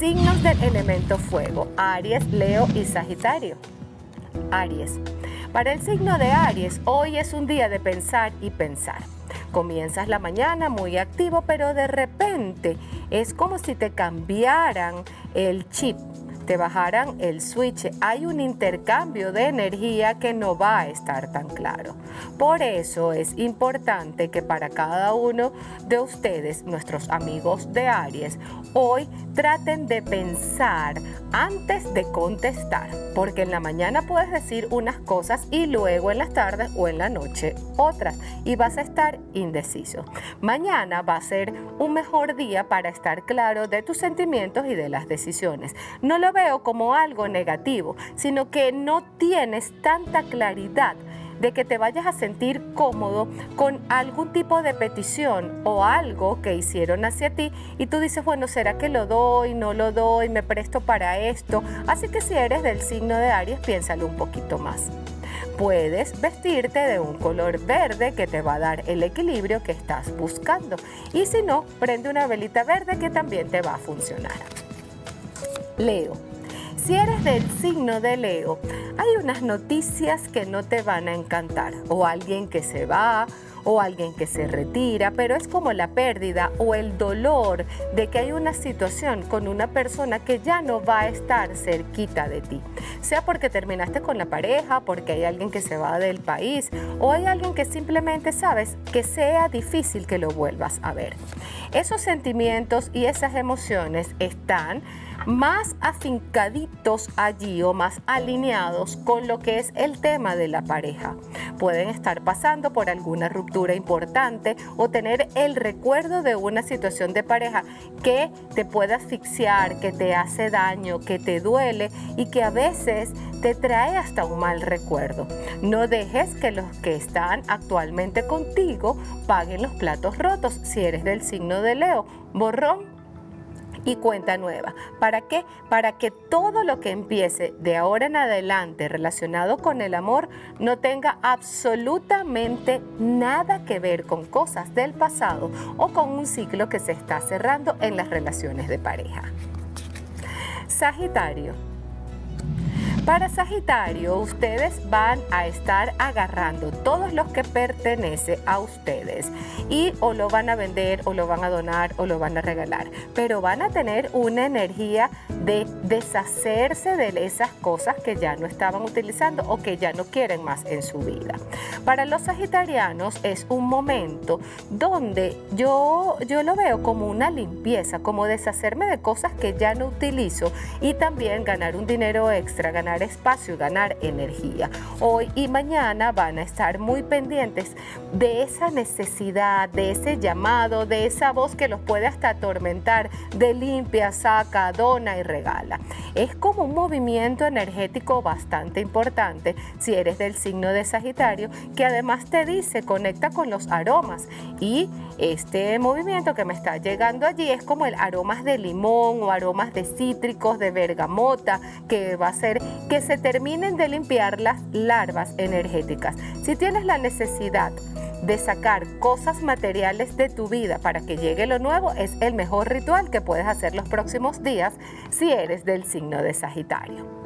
signos del elemento fuego, Aries, Leo y Sagitario. Aries. Para el signo de Aries, hoy es un día de pensar y pensar. Comienzas la mañana muy activo, pero de repente es como si te cambiaran el chip te bajaran el switch, hay un intercambio de energía que no va a estar tan claro. Por eso es importante que para cada uno de ustedes, nuestros amigos de Aries, hoy traten de pensar antes de contestar, porque en la mañana puedes decir unas cosas y luego en las tardes o en la noche otras y vas a estar indeciso. Mañana va a ser un mejor día para estar claro de tus sentimientos y de las decisiones. No lo veo como algo negativo, sino que no tienes tanta claridad de que te vayas a sentir cómodo con algún tipo de petición o algo que hicieron hacia ti y tú dices, bueno, ¿será que lo doy? ¿No lo doy? ¿Me presto para esto? Así que si eres del signo de Aries, piénsalo un poquito más. Puedes vestirte de un color verde que te va a dar el equilibrio que estás buscando. Y si no, prende una velita verde que también te va a funcionar. Leo si eres del signo de Leo, hay unas noticias que no te van a encantar, o alguien que se va, o alguien que se retira, pero es como la pérdida o el dolor de que hay una situación con una persona que ya no va a estar cerquita de ti. Sea porque terminaste con la pareja, porque hay alguien que se va del país o hay alguien que simplemente sabes que sea difícil que lo vuelvas a ver. Esos sentimientos y esas emociones están más afincaditos allí o más alineados con lo que es el tema de la pareja. Pueden estar pasando por alguna ruptura importante o tener el recuerdo de una situación de pareja que te puede asfixiar, que te hace daño, que te duele y que a veces te trae hasta un mal recuerdo. No dejes que los que están actualmente contigo paguen los platos rotos si eres del signo de Leo. Borrón y cuenta nueva. ¿Para qué? Para que todo lo que empiece de ahora en adelante relacionado con el amor no tenga absolutamente nada que ver con cosas del pasado o con un ciclo que se está cerrando en las relaciones de pareja. Sagitario para Sagitario, ustedes van a estar agarrando todos los que pertenece a ustedes. Y o lo van a vender o lo van a donar o lo van a regalar, pero van a tener una energía de deshacerse de esas cosas que ya no estaban utilizando o que ya no quieren más en su vida. Para los sagitarianos es un momento donde yo, yo lo veo como una limpieza, como deshacerme de cosas que ya no utilizo y también ganar un dinero extra, ganar espacio ganar energía. Hoy y mañana van a estar muy pendientes de esa necesidad, de ese llamado, de esa voz que los puede hasta atormentar, de limpia, saca, dona y Es como un movimiento energético bastante importante si eres del signo de Sagitario, que además te dice conecta con los aromas y este movimiento que me está llegando allí es como el aromas de limón o aromas de cítricos, de bergamota, que va a ser que se terminen de limpiar las larvas energéticas. Si tienes la necesidad de sacar cosas materiales de tu vida para que llegue lo nuevo, es el mejor ritual que puedes hacer los próximos días si eres del signo de Sagitario.